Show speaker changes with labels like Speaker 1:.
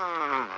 Speaker 1: Mm-hmm.